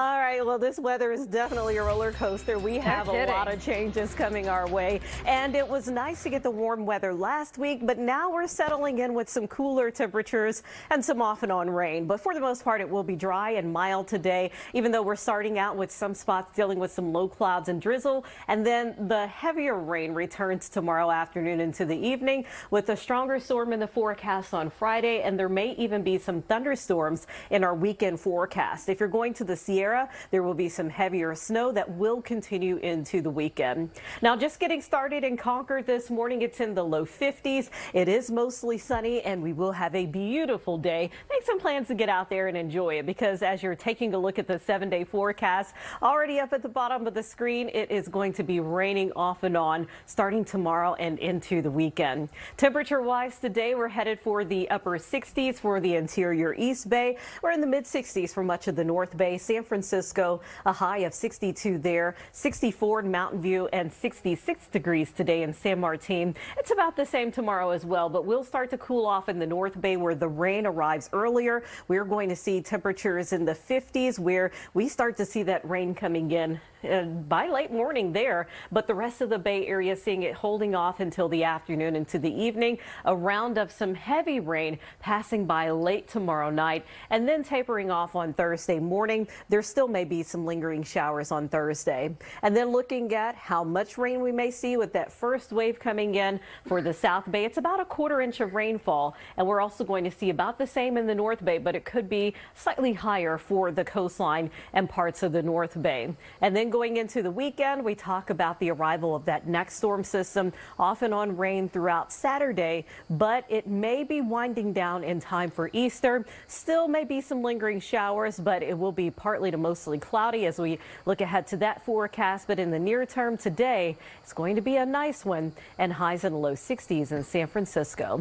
All right, well, this weather is definitely a roller coaster. We have a lot of changes coming our way, and it was nice to get the warm weather last week, but now we're settling in with some cooler temperatures and some off and on rain. But for the most part, it will be dry and mild today, even though we're starting out with some spots dealing with some low clouds and drizzle, and then the heavier rain returns tomorrow afternoon into the evening with a stronger storm in the forecast on Friday, and there may even be some thunderstorms in our weekend forecast. If you're going to the Sierra, there will be some heavier snow that will continue into the weekend. Now, just getting started in Concord this morning, it's in the low 50s. It is mostly sunny and we will have a beautiful day. Make some plans to get out there and enjoy it because as you're taking a look at the seven day forecast, already up at the bottom of the screen, it is going to be raining off and on starting tomorrow and into the weekend. Temperature wise today, we're headed for the upper 60s for the interior East Bay. We're in the mid 60s for much of the North Bay. San Francisco, a high of 62 there, 64 in Mountain View, and 66 degrees today in San Martin. It's about the same tomorrow as well, but we'll start to cool off in the North Bay where the rain arrives earlier. We're going to see temperatures in the 50s where we start to see that rain coming in uh, by late morning there, but the rest of the Bay Area seeing it holding off until the afternoon into the evening. A round of some heavy rain passing by late tomorrow night and then tapering off on Thursday morning. There still may be some lingering showers on Thursday. And then looking at how much rain we may see with that first wave coming in for the South Bay. It's about a quarter inch of rainfall, and we're also going to see about the same in the North Bay, but it could be slightly higher for the coastline and parts of the North Bay. And then going into the weekend, we talk about the arrival of that next storm system, off and on rain throughout Saturday, but it may be winding down in time for Easter. Still may be some lingering showers, but it will be to mostly cloudy as we look ahead to that forecast. But in the near term today, it's going to be a nice one and highs in the low 60s in San Francisco.